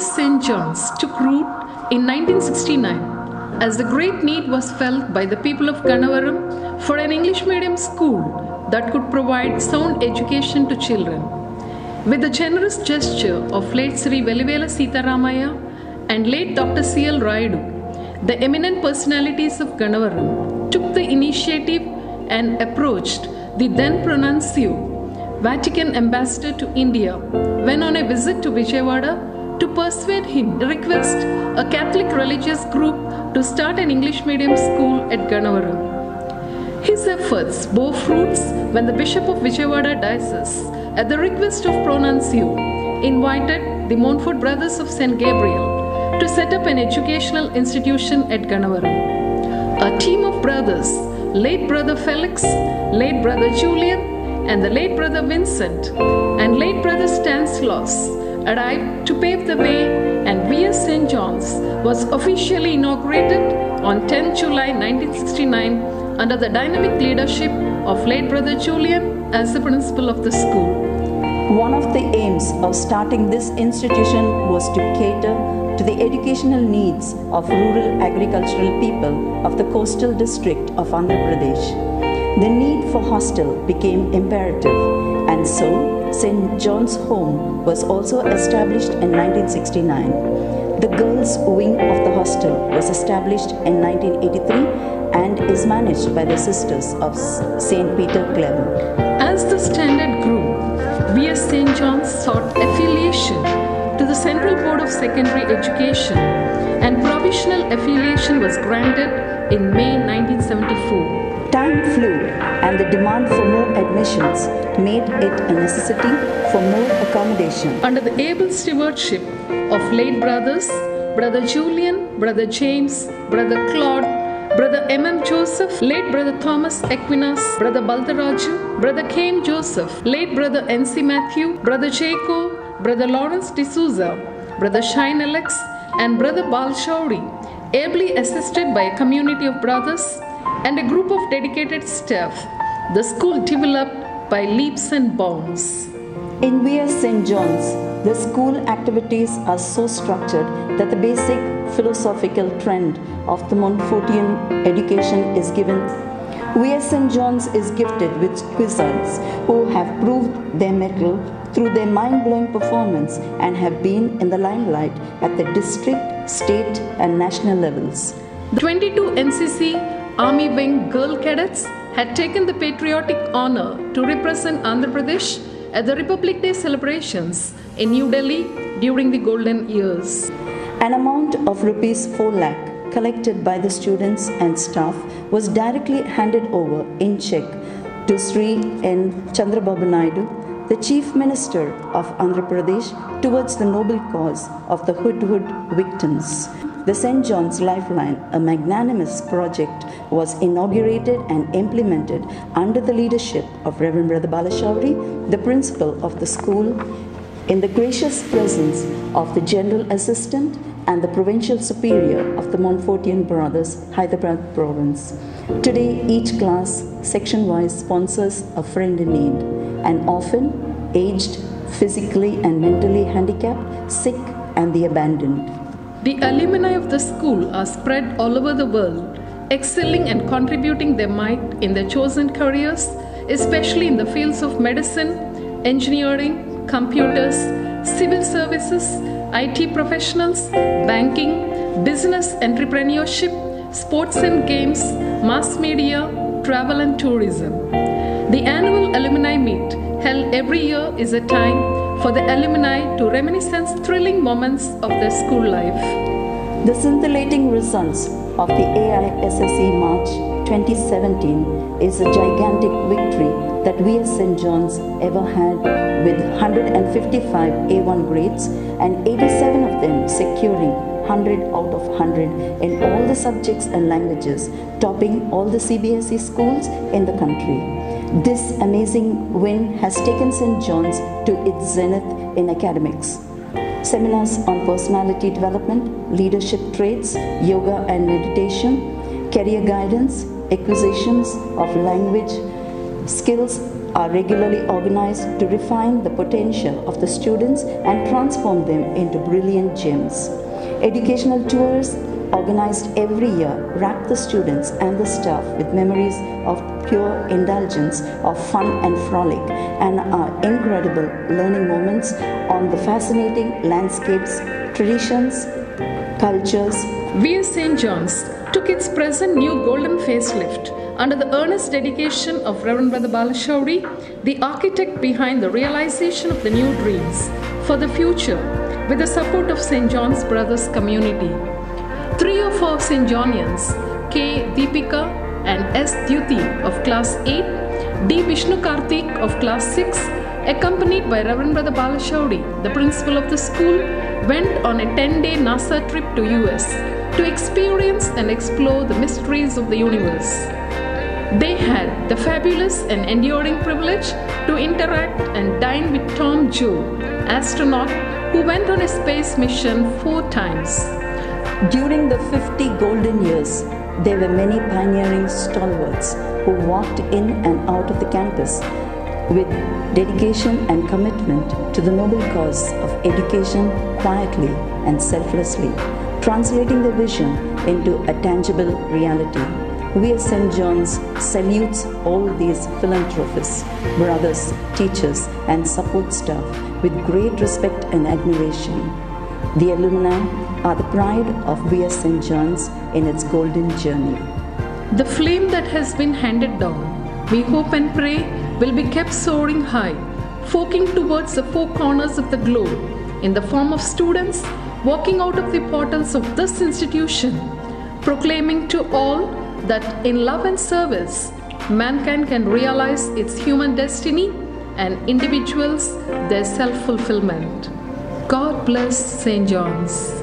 St. John's took root in 1969 as the great need was felt by the people of Gannavaram for an English medium school that could provide sound education to children. With the generous gesture of late Sri Velivela Sitaramaya and late Dr. C.L. Raidu, the eminent personalities of Gannavaram took the initiative and approached the then pronuncio, Vatican ambassador to India, when on a visit to Vijayawada to persuade him request a Catholic religious group to start an English medium school at Gannavaram. His efforts bore fruits when the Bishop of Vijayawada Diocese, at the request of Pronuncio, invited the Montfort Brothers of St. Gabriel to set up an educational institution at Gannavaram. A team of brothers, late brother Felix, late brother Julian, and the late brother Vincent, and late brother Stanislaus, arrived to pave the way, and V.S. St. John's was officially inaugurated on 10 July 1969 under the dynamic leadership of late brother Julian as the principal of the school. One of the aims of starting this institution was to cater to the educational needs of rural agricultural people of the coastal district of Andhra Pradesh. The need for hostel became imperative, and so St. John's Home was also established in 1969. The girls' wing of the hostel was established in 1983 and is managed by the Sisters of St. Peter Claver. As the standard grew, V.S. St. John's sought affiliation to the Central Board of Secondary Education, and provisional affiliation was granted in May 1974. Time flew, and the demand for more admissions made it a necessity for more accommodation. Under the able stewardship of late brothers, Brother Julian, Brother James, Brother Claude, Brother M.M. Joseph, late Brother Thomas Aquinas, Brother Baldaraju, Brother Kane Joseph, late Brother N.C. Matthew, Brother Jacob, Brother Lawrence D'Souza, Brother Shine Alex, and Brother Balashauri, ably assisted by a community of brothers and a group of dedicated staff, the school developed by leaps and bounds. In V.S. St. John's, the school activities are so structured that the basic philosophical trend of the Montfortian education is given. V.S. St. John's is gifted with quizzites who have proved their mettle through their mind blowing performance and have been in the limelight at the district, state, and national levels. The 22 NCC Army Wing Girl Cadets had taken the patriotic honor to represent Andhra Pradesh at the Republic Day celebrations in New Delhi during the golden years. An amount of rupees 4 lakh collected by the students and staff was directly handed over in check to Sri N. Chandrababu Naidu, the Chief Minister of Andhra Pradesh, towards the noble cause of the Hudhud victims. The St. John's Lifeline, a magnanimous project, was inaugurated and implemented under the leadership of Reverend Brother Balashauri, the principal of the school, in the gracious presence of the General Assistant and the Provincial Superior of the Montfortian Brothers, Hyderabad Province. Today, each class, section wise, sponsors a friend in need, and often aged, physically and mentally handicapped, sick, and the abandoned. The alumni of the school are spread all over the world, excelling and contributing their might in their chosen careers, especially in the fields of medicine, engineering, computers, civil services, IT professionals, banking, business entrepreneurship, sports and games, mass media, travel and tourism. The annual alumni meet held every year is a time for the alumni to reminiscence thrilling moments of their school life. The scintillating results of the AISSE March 2017 is a gigantic victory that we as St. John's ever had with 155 A1 grades and 87 of them securing 100 out of 100 in all the subjects and languages, topping all the CBSE schools in the country. This amazing win has taken St. John's to its zenith in academics. Seminars on personality development, leadership traits, yoga and meditation, career guidance, acquisitions of language, skills are regularly organized to refine the potential of the students and transform them into brilliant gems. Educational tours organized every year wrap the students and the staff with memories of pure indulgence of fun and frolic and are incredible learning moments on the fascinating landscapes, traditions, cultures, VS St. John's took its present new golden facelift under the earnest dedication of Reverend Brother Balashauri, the architect behind the realization of the new dreams for the future with the support of St. John's Brothers community. Three of our St. Johnians, K. Deepika and S. Dyuti of Class 8, D. Vishnu Karthik of Class 6, accompanied by Reverend Brother Balashauri, the principal of the school, went on a 10-day NASA trip to US to experience and explore the mysteries of the universe. They had the fabulous and enduring privilege to interact and dine with Tom Joule, astronaut who went on a space mission four times. During the 50 golden years, there were many pioneering stalwarts who walked in and out of the campus with dedication and commitment to the noble cause of education quietly and selflessly, translating the vision into a tangible reality. We at St. John's salutes all these philanthropists, brothers, teachers, and support staff with great respect and admiration. The alumni are the pride of VS St. John's in its golden journey. The flame that has been handed down, we hope and pray, will be kept soaring high, forking towards the four corners of the globe in the form of students walking out of the portals of this institution, proclaiming to all that in love and service, mankind can realize its human destiny and individuals their self fulfillment. Bless St. John's.